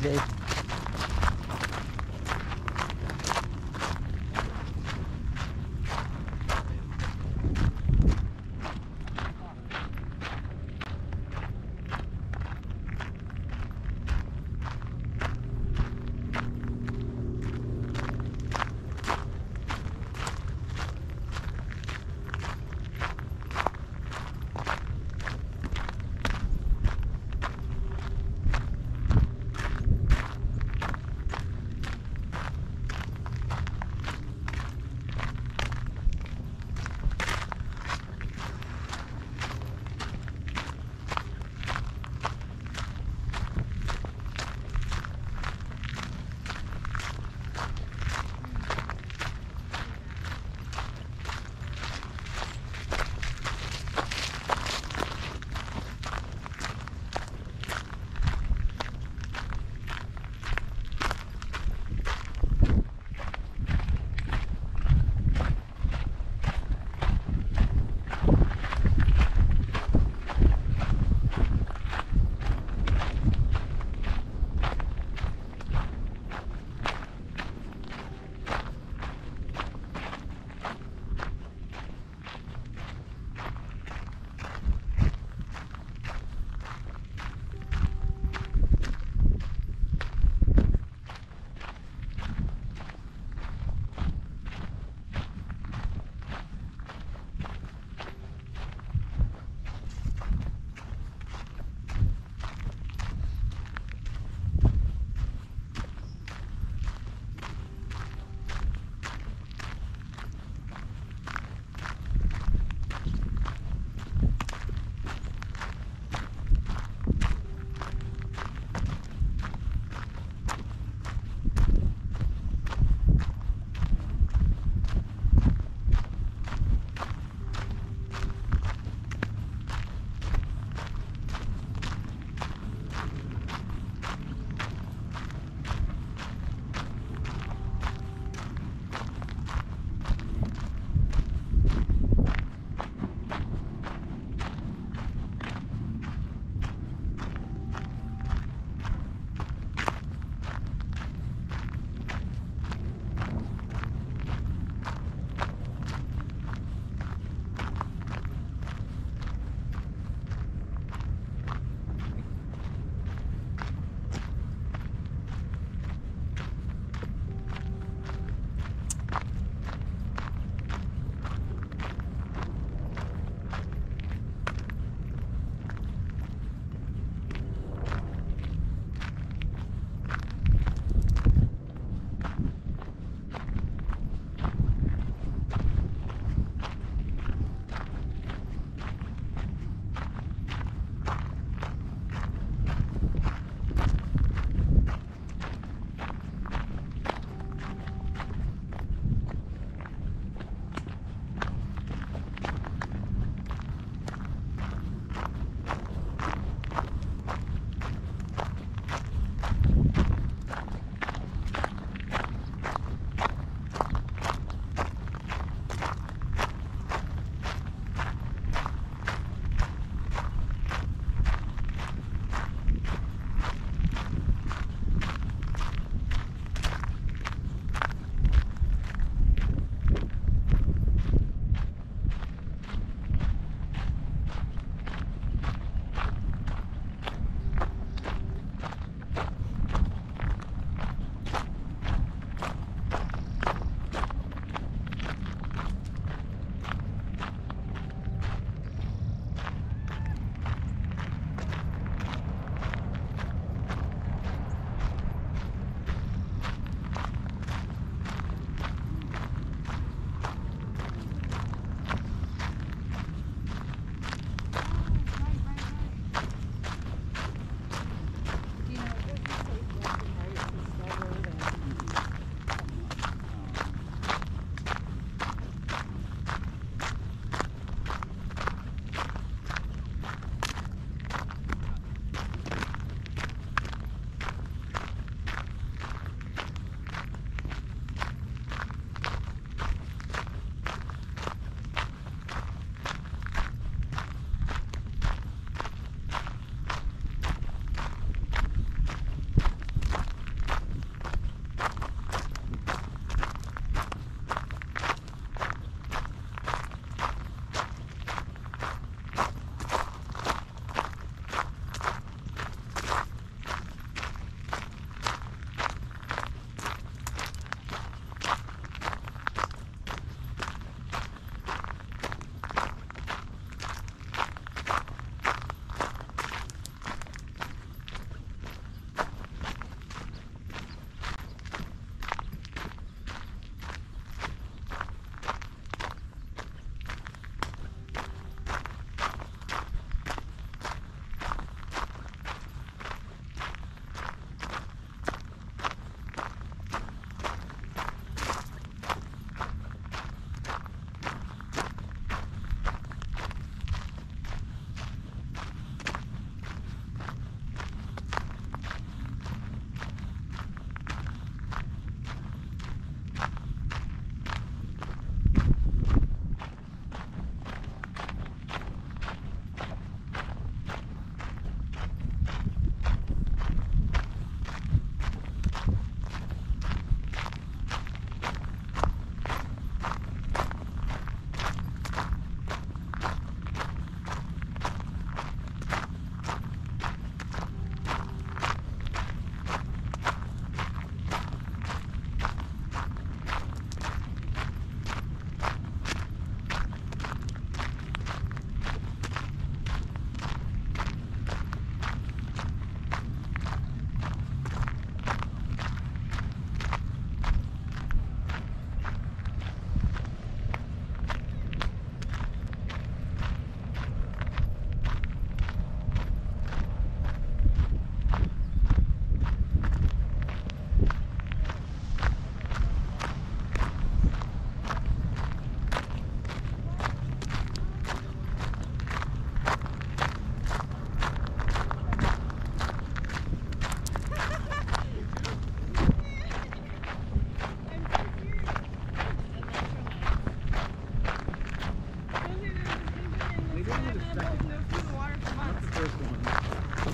today.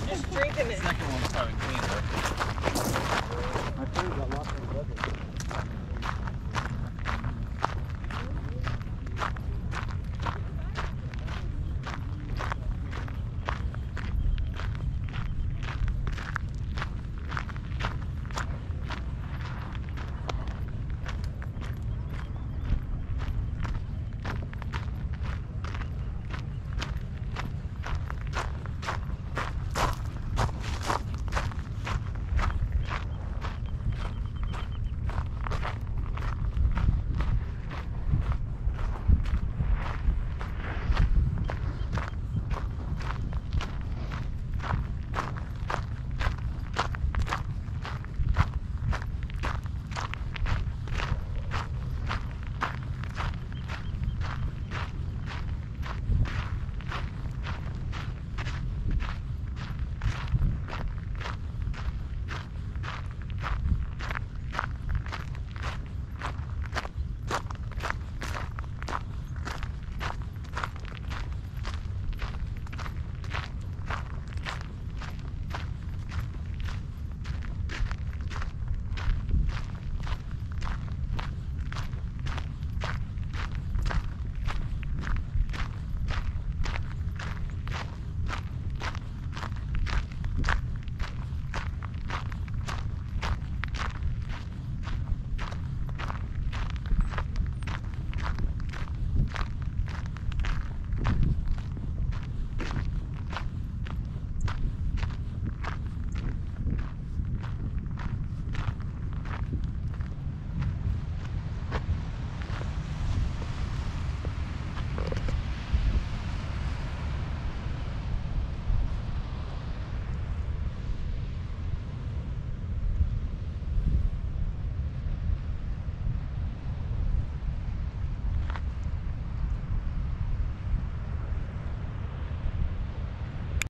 Just drinking it.